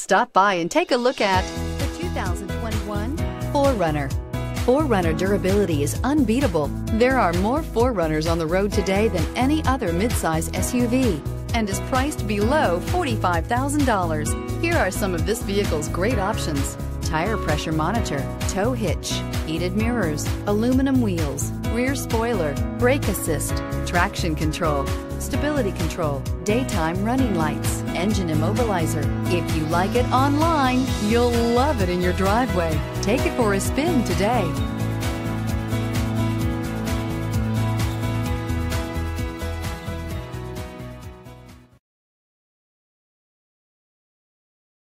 Stop by and take a look at the 2021 4Runner. 4Runner durability is unbeatable. There are more 4Runners on the road today than any other midsize SUV and is priced below $45,000. Here are some of this vehicle's great options. Tire pressure monitor, tow hitch, heated mirrors, aluminum wheels, rear spoiler, brake assist, traction control, stability control, daytime running lights, engine immobilizer. If you like it online, you'll love it in your driveway. Take it for a spin today.